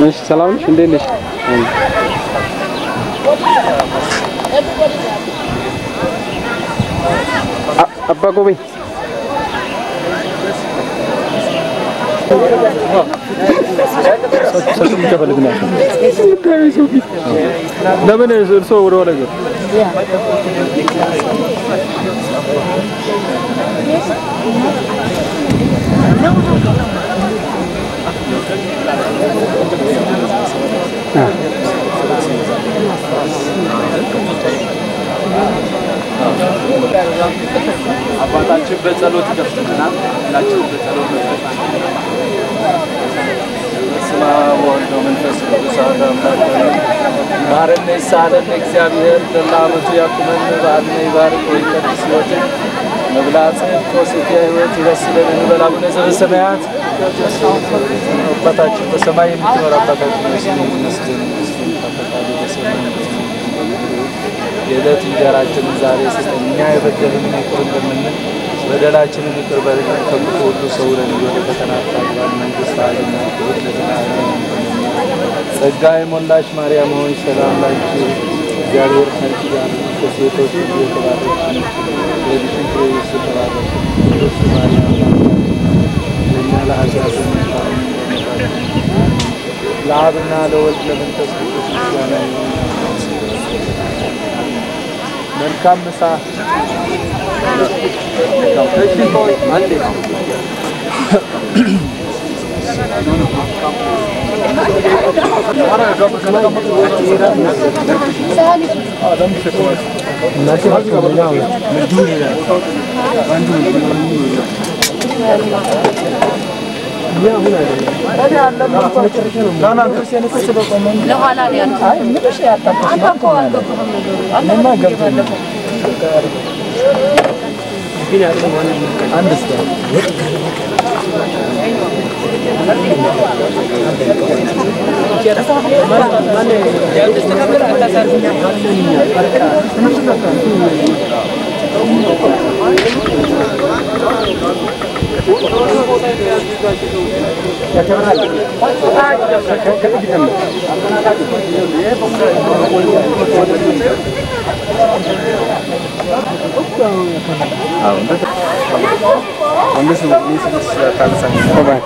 እሺ ሰላም ነሽ? እንዴት ነሽ? አባ ጎቤ ሰው ብቻ ፈልግ ነው ለምን እርስዎ ወደ ኋላ ገቡ? አባታችን በጸሎት ይከፍትልናል። ሁላችንም በጸሎት መክፈት በስመ አብ ወወልድ ወመንፈስ ቅዱስ እግዚአብሔር ለዓመቱ ያቁመን በዓልነ ይባርክ ወይቀድስ ሕይወትን። መብላ ጽድቅ ወስፊያ ሕይወት ይበስለን እንበል። አቡነ ዘበሰማያት አባታችን በሰማይ የምትኖር አባታችን ስምህ ይመስገን እንደሆነ የዕለት እንጀራችንን ዛሬ ስጠን፣ እኛ የበደሉንን ይቅር እንደምንል በደላችንን ይቅር በለን፣ ከክፉ ሁሉ ሰውረን፣ ወደ ፈተና አታግባን፣ መንግሥት ጸጋ የሞላሽ ማርያም ሆይ ሰላም ላንቺ እግዚአብሔር ከአንቺ ጋር ከሴቶች የተባረክሽ ነሽ፣ የልጅሽን ፍሬ የተባረከ ቅድስት على أساس لعبنا لو ولد لبنت من كم مساحة؟ Thank you. Ya bu ne? Hadi annem bak. Lan lan dur seni kaçı bak ondan. Ne hala ne yaptın? Ay ne bir şey yaptın? Annem kovaldı. Annem mi geldi? Yine adam bana andıstı. Thank you. Onde se alcanza? Opa.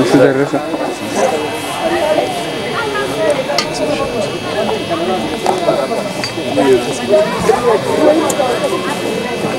Eso de reza.